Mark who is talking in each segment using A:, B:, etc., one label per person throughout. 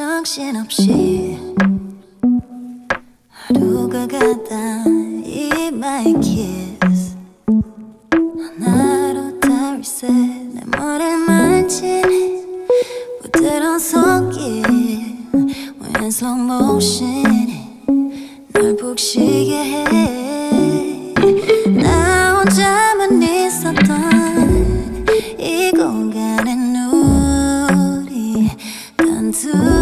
A: 없이 하루가 가다 이마에 kiss. 하나로 다 reset 내 머리를 만지네 부드러운 손길 when slow motion 널 푹쉬게 해 나 혼자만 있었던 이 공간엔 우리 단둘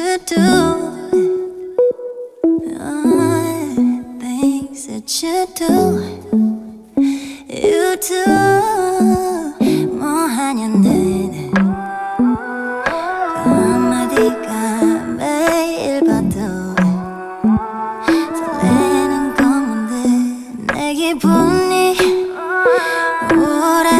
A: to do oh, Things that you do You do 뭐 하냐는 한마디가 매일 봐도 설레는 건 뭔데 내 기분이 우울해